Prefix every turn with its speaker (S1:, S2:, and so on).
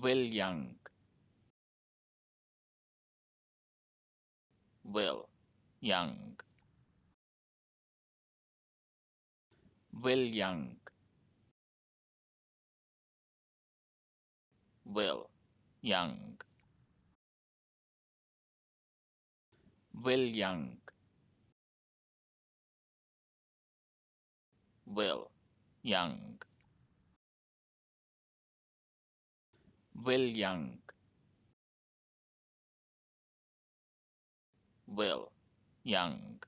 S1: Will Young. Will Young. Will Young. Will Young. Will Young. Will Young. Will Young. Will Young.